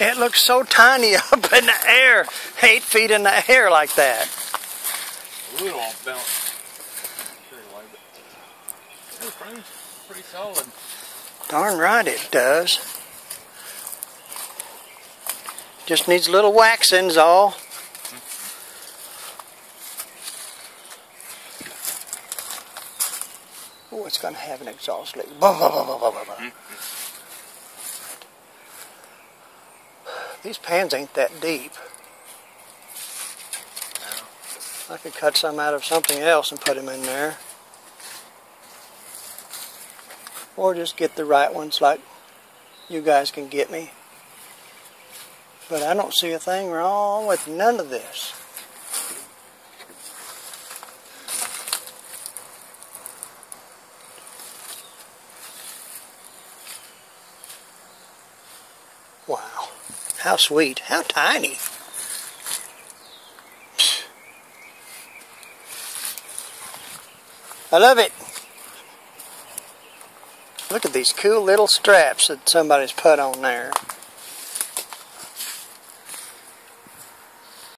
It looks so tiny up in the air, eight feet in the air like that. A little off balance. Very light, but the frame's pretty solid. Darn right it does. Just needs a little waxing's all. Oh, it's going to have an exhaust leak. Bah, bah, bah, These pans ain't that deep. I could cut some out of something else and put them in there. Or just get the right ones like you guys can get me. But I don't see a thing wrong with none of this. Wow. How sweet. How tiny. I love it. Look at these cool little straps that somebody's put on there.